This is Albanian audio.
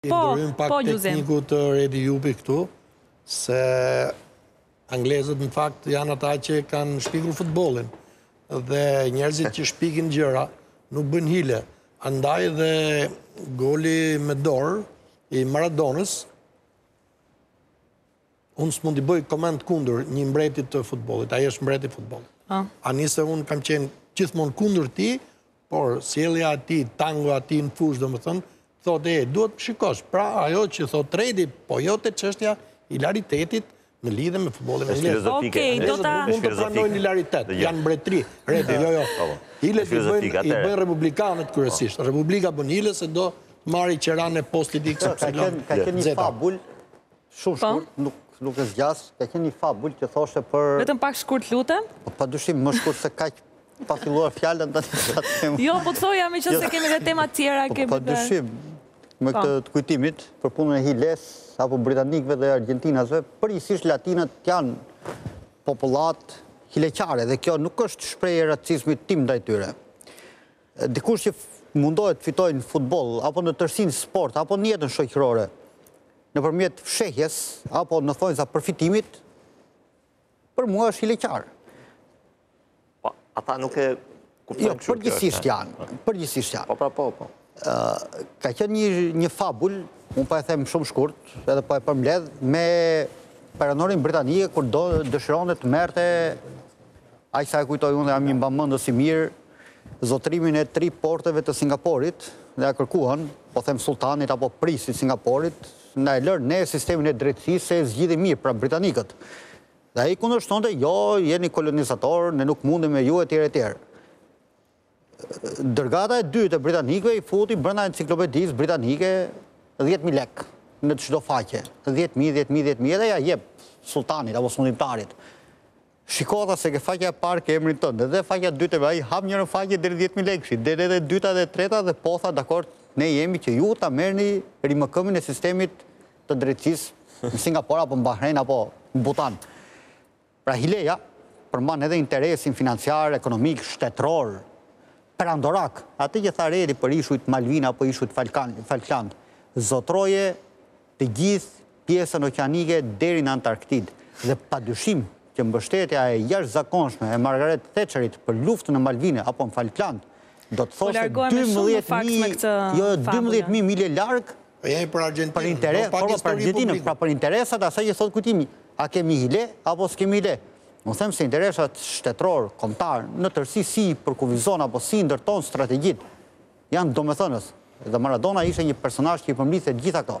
Po, po, gjuzim. Të pak tekniku të Redi Jupi këtu, se anglezët në fakt janë ata që kanë shpikur futbollin, dhe njerëzit që shpikin gjëra nuk bëjnë hile. Andaj dhe goli me dorë i Maradonës, Unë s'mund t'i bëj koment kundër një mbreti të futbollit, ai është mbreti i futbollit. Po. Anise unë kam qenë gjithmonë kundër tij, por sjellja e tij, tango e tij në fushë, domethënë, thotë e duhet të shikosh. Pra ajo që thotë Redi, po jo te çështja hilaritetit në lidhje me futbollin anglez. Okej, do ta mund të pranojnë hilaritet. Janë mbretëri. Redi, jo, jo. Po, po. Hilet i bëjnë i bëjnë republikanët kryesisht. Po. Republika bën hile se do marrë qiranë e postit i kësaj. Ka qenë një fabul Shumë po. shkurt, nuk nuk e zgjas, ka qenë një fabul që thoshe për... Vetëm pak shkurt lutem? Po, pa dyshim, më shkurt se kaq pa filluar fjalën të të të Jo, po të thoja meqenëse jo. kemi dhe tema tjera po, kemi dhe... Pa dyshim, me po. këtë të Kujtimit, për punën e hiles, apo Britanikve dhe Argentinasve, përgjithësisht latinët janë popullatë hileqare, dhe kjo nuk është shprehje e racizmit tim ndaj tyre. Dikush që mundohet të fitojë në futboll, apo në tërësi në sport, apo në jetën shoqërore, nëpërmjet fshehjes apo në thonjza përfitimit, për mua është hileqar. Po, ata nuk e kuptojnë jo, kështu. Jo, përgjithësisht janë, përgjithësisht janë. Po, pra, po, po. Ka qenë një një fabul, unë po e them shumë shkurt, edhe po e përmbledh me Perandorinë Britanike kur dëshironte të merrte Aq sa e kujtoj unë dhe jam një mbamendës i mirë, zotërimin e tri porteve të Singaporit dhe ia kërkuan, po them sulltanit apo princit të Singaporit, na e lërë ne sistemin e drejtësisë se e zgjidhim mirë, pra britanikët. Dhe ai kundërshtonte, jo, jeni kolonizatorë, ne nuk mundemi me ju etj etj. Dërgata e dytë e britanikëve i futi brenda enciklopedisë britanike dhjetë mijë lekë në të çdo faqe. Dhjetë mijë, dhjetë mijë, dhjetë mijë edhe ja jep sulltanit apo sundimtarit. Shiko tha se te faqja e parë ke emrin tënd, edhe faqja e dytë edhe ai hap njërën faqe deri dhjetë mijë lekë kishte, del edhe e dyta edhe e treta dhe po tha dakord ne jemi që ju ta merrni rimëkëmbni e sistemit të drejtësisë në Singapor apo në Bahrein apo në Butan. Pra hileja përmban edhe interesin financiar, ekonomik, shtetëror, perandorak, atë që tha Redi për ishujt Malvina apo ishujt Falkland, zotëroje të gjithë pjesën oqeanike deri në Antarktidë dhe padyshim që mbështetja e jashtëzakonshme e Margaret Thatcherit për luftën në Malvina apo në Falkland do të thoshte dymbëdhjetë mijë, jo, dymbëdhjetë mijë milje larg Po jemi për Argentinë. Për interes, po për Argentinë, pra për interesat asaj që thotë Kujtimi, a kemi hile apo s'kemi hile. Unë them se interesat shtetërore, kombëtare, në tërësi si i përkufizon apo si i ndërton strategjitë, janë domethënëse. Dhe Maradona ishte një personazh që i përmblidhte të gjitha këto.